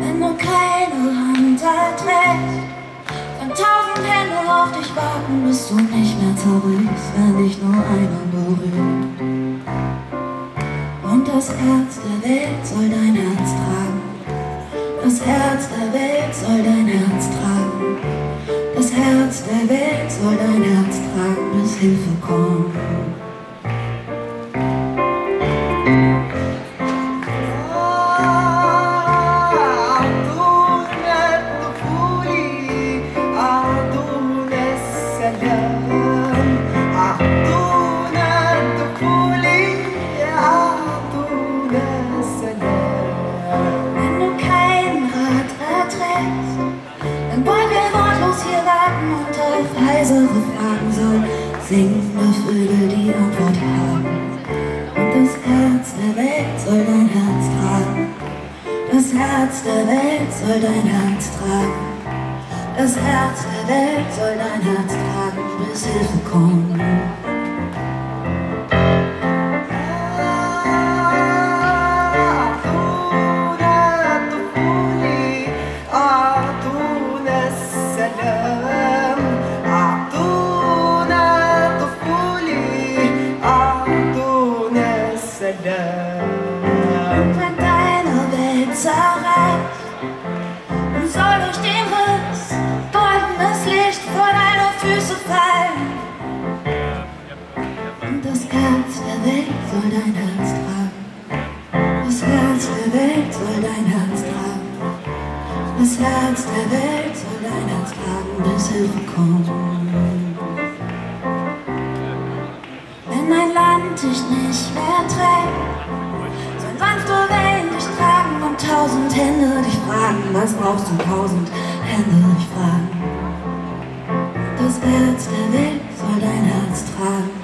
Wenn du keine Hand erträgst, dann tausend Hände auf dich warten, bis du nicht mehr zerbrichst, wenn dich nur einer berührt. Und das Herz der Welt soll dein Herz tragen. Das Herz der Welt soll dein Herz tragen. Das Herz der Welt soll dein Herz tragen, bis Hilfe kommt. Heisere Fragen sollen singende Vögel die Antwort haben. Und das Herz der Welt soll dein Herz tragen. Das Herz der Welt soll dein Herz tragen. Das Herz der Welt soll dein Herz tragen, bis Hilfe kommt. Dein Herz tragen. Das Herz der Welt soll dein Herz tragen. Das Herz der Welt soll dein Herz tragen, bis Hilfe kommt. Wenn ein Land dich nicht mehr trägt, sollen sanfte Wellen dich tragen und tausend Hände dich fragen, was brauchst du tausend Hände dich fragen. Das Herz der Welt soll dein Herz tragen.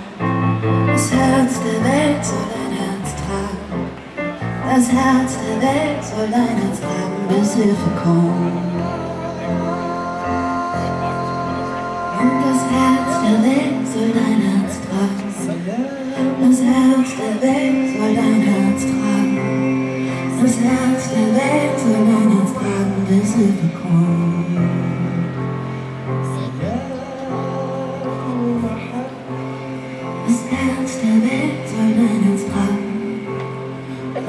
Das Herz der Welt soll dein Herz tragen, bis Hilfe kommt. Und das Herz der Welt soll dein Herz tragen. Das Herz der Welt soll dein Herz tragen. Das Herz der Welt soll dein Herz tragen, bis Hilfe kommt. Das Herz der Welt soll dein Herz tragen.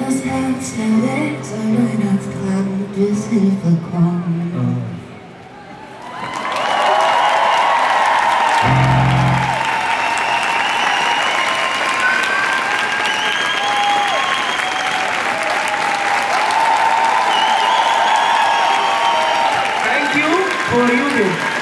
Das Herz der Welt soll dein Herz tragen, bis Hilfe kommt. Thank you for you.